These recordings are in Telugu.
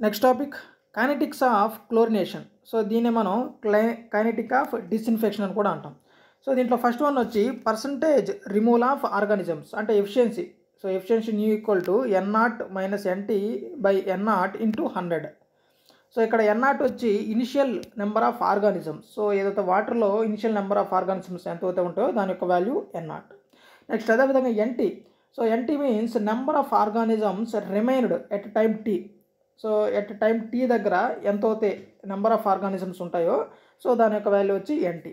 Next topic kinetics of chlorination so దీన్ని మనం క్లై కైనటిక్ ఆఫ్ డిస్ఇన్ఫెక్షన్ అని కూడా అంటాం. సో దీంట్లో ఫస్ట్ వన్ వచ్చి పర్సంటేజ్ రిమూవల్ ఆఫ్ ఆర్గానిజమ్స్ అంటే efficiency so efficiency nu equal to N naught minus N t by N naught into hundred so ఇక్కడ ఎన్ నాట్ వచ్చి initial number of organisms so ఏదైతే వాటర్లో ఇనిషియల్ నెంబర్ ఆఫ్ ఆర్గానిజమ్స్ ఎంత అయితే ఉంటాయో దాని యొక్క వాల్యూ ఎన్ నాట్ నెక్స్ట్ అదేవిధంగా N t so N t means number of organisms remained at time t so at time t దగ్గర ఎంత అవుతాయి నెంబర్ ఆఫ్ ఆర్గానిజమ్స్ ఉంటాయో సో దాని యొక్క వాల్యూ వచ్చి ఎన్టీ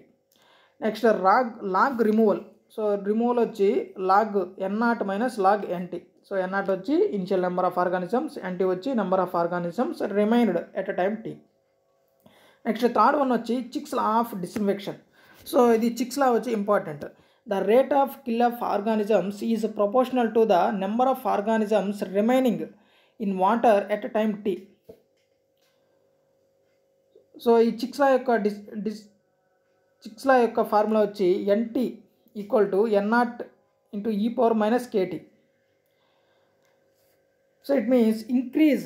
నెక్స్ట్ రాగ్ లాగ్ రిమూవల్. సో రిమూవల్ వచ్చి log N naught minus log N t so N naught వచ్చి initial number of organisms N t వచ్చి number of organisms remained at time t. Next third one వచ్చి Chick's law of disinfection. So ఇది చిక్స్ లా వచ్చి important. The rate of kill of organisms is proportional to the number of organisms remaining in water at time t so ఈ చిక్స్లా యొక్క డిస్ డిస్ చిక్స్లా యొక్క ఫార్ములా వచ్చి N t equal to N naught into e power minus k t so it means increase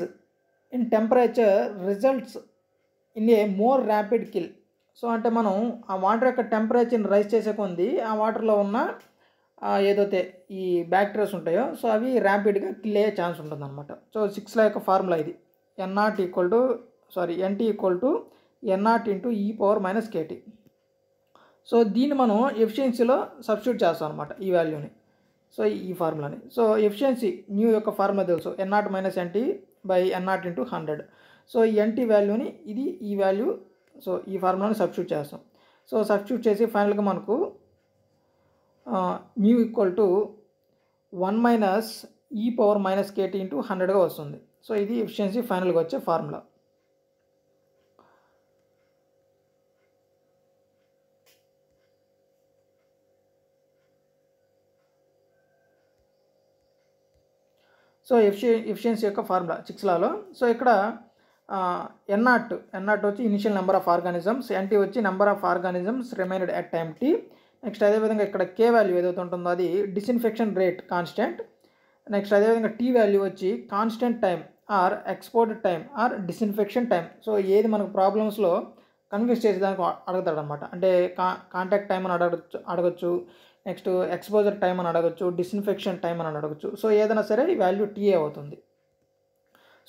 in temperature results in a more rapid kill so అంటే మనం ఆ వాటర్ యొక్క టెంపరేచర్ని రైజ్ చేసే కొంది ఆ వాటర్లో ఉన్న ఏదైతే ఈ బ్యాక్టీరియాస్ ఉంటాయో సో అవి ర్యాపిడ్గా కిల్ అయ్యే ఛాన్స్ ఉంటుందన్నమాట. సో సిక్స్ల యొక్క ఫార్ములా ఇది. N naught equal to sorry N t equal to N naught into e power minus k t so దీన్ని మనం ఎఫిషియన్సీలో సబ్స్టిట్యూట్ చేస్తాం అనమాట ఈ వాల్యూని సో ఈ ఫార్ములాని సో ఎఫిషియన్సీ న్యూ యొక్క ఫార్ములా తెలుసు. N naught minus N t by N naught into hundred so ఈ ఎన్టీ వాల్యూని ఇది ఈ వాల్యూ సో ఈ ఫార్ములాని సబ్స్టిట్యూట్ చేస్తాం. సో సబ్స్టిట్యూట్ చేసి ఫైనల్గా మనకు nu equal to one minus e power minus k t into హండ్రెడ్గా వస్తుంది. సో ఇది ఎఫిషియన్సీ ఫైనల్గా వచ్చే ఫార్ములా సో ఎఫిషియ ఎఫిషియన్సీ యొక్క ఫార్ములా చిక్స్లాలో సో ఇక్కడ ఎన్నాట్ ఎన్నాట్ వచ్చి initial number of organisms N t వచ్చి number of organisms remained at time T next అదేవిధంగా ఇక్కడ కే వాల్యూ ఏదైతే ఉంటుందో అది డిస్ఇన్ఫెక్షన్ రేట్ కాన్స్టెంట్ నెక్స్ట్ అదేవిధంగా టీ వాల్యూ వచ్చి constant time or export time or disinfection time so ఏది మనకు ప్రాబ్లమ్స్లో కన్ఫ్యూజ్ చేసేదానికి అడుగుతాడు అనమాట అంటే కా కాంటాక్ట్ టైం అని అడగచ్చు అడగచ్చు. నెక్స్ట్ ఎక్స్పోజర్ టైం అని అడగచ్చు డిస్ఇన్ఫెక్షన్ టైం అని అడగచ్చు. సో ఏదైనా సరే ఈ వాల్యూ టీఏ అవుతుంది.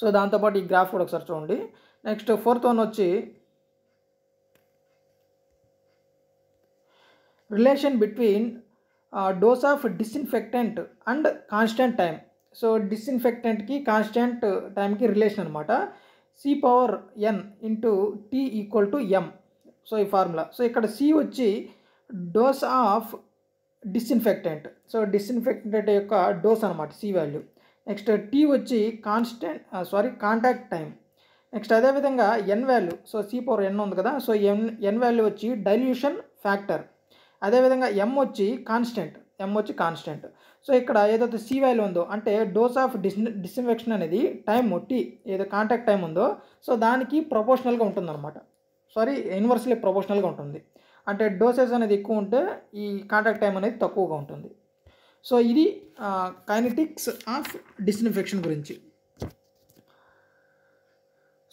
సో దాంతోపాటు ఈ గ్రాఫ్ కూడా ఒకసారి చూడండి. నెక్స్ట్ ఫోర్త్ వన్ వచ్చి relation between dose of disinfectant and constant time so డిస్ఇన్ఫెక్టెంట్కి constant టైంకి రిలేషన్ అనమాట C power n into t equal to m so ఈ ఫార్ములా సో ఇక్కడ సి వచ్చి dose of disinfectant so disinfectant యొక్క డోస్ అనమాట సి వాల్యూ నెక్స్ట్ టీ వచ్చి constant sorry contact time next అదేవిధంగా n value so C power n ఉంది కదా. సో ఎన్ ఎన్ వాల్యూ వచ్చి డైల్యూషన్ ఫ్యాక్టర్ అదేవిధంగా ఎం వచ్చి కాన్స్టెంట్ ఎం వచ్చి కాన్స్టెంట్ సో ఇక్కడ ఏదైతే సి వాల్యూ ఉందో అంటే డోస్ ఆఫ్ డిస్ డిస్ఇన్ఫెక్షన్ అనేది టైం టీ ఏదో కాంటాక్ట్ టైం ఉందో సో దానికి ప్రొపోర్షనల్గా ఉంటుందన్నమాట. సారీ ఇన్వర్స్లీ ప్రొపోర్షనల్గా ఉంటుంది. అంటే డోసెస్ అనేది ఎక్కువ ఉంటే ఈ కాంటాక్ట్ టైం అనేది తక్కువగా ఉంటుంది. సో ఇది కైనటిక్స్ ఆఫ్ డిస్ఇన్ఫెక్షన్ గురించి.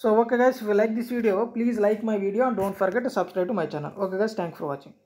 So okay guys like this video please like my video and don't forget subscribe to my channel okay guys thank for watching